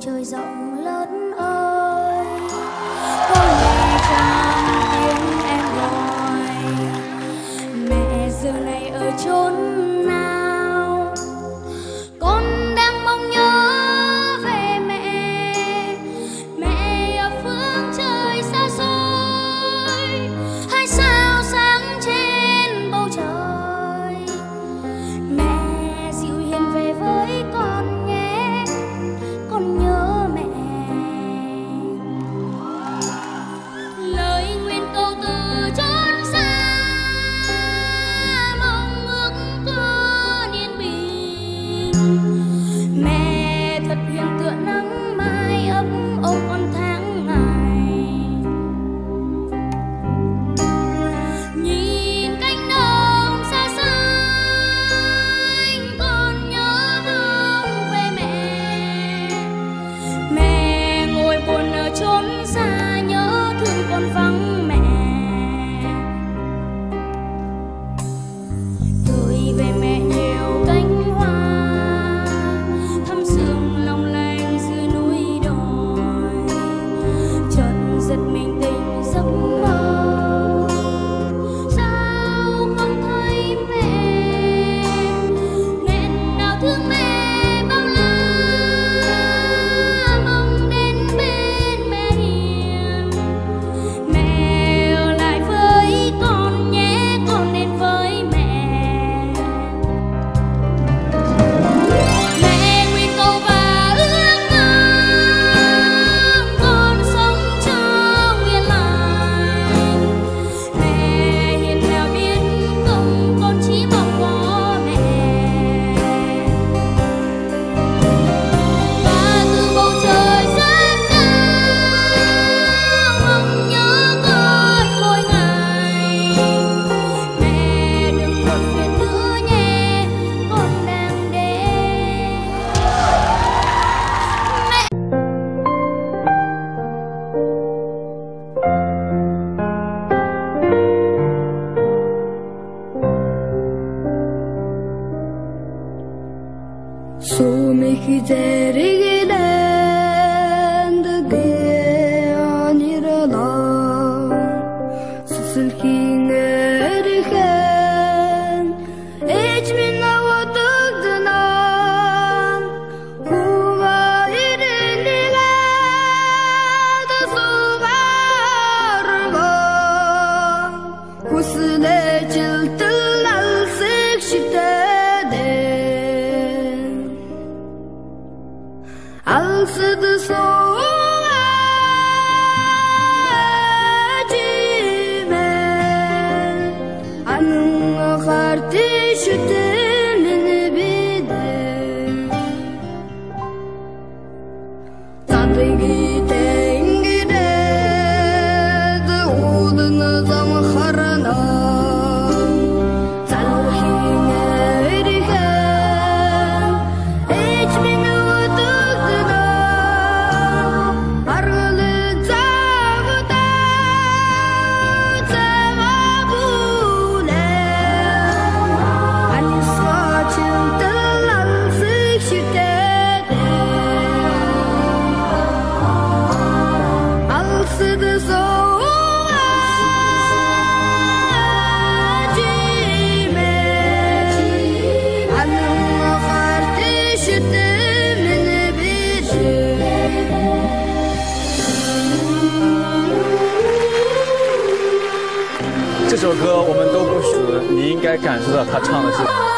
trời rộng. 숨이 기다리게 난 듯기에 안 일어나 수술기 yansıdı soğacime Anın o kartı şüte 这首歌我们都不熟你应该感受到他唱的是